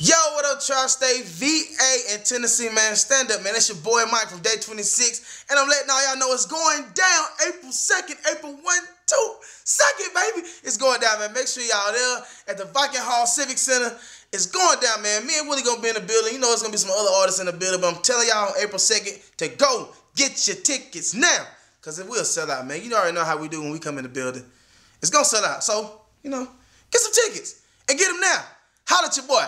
Yo, what up, Tri-State, VA, and Tennessee, man? Stand up, man. It's your boy Mike from Day 26, and I'm letting all y'all know it's going down April 2nd, April 1, 2, 2nd, baby. It's going down, man. Make sure y'all there at the Viking Hall Civic Center. It's going down, man. Me and Willie gonna be in the building. You know there's gonna be some other artists in the building, but I'm telling y'all on April 2nd to go get your tickets now, because it will sell out, man. You already know how we do when we come in the building. It's gonna sell out. So, you know, get some tickets and get them now. Holla at your boy.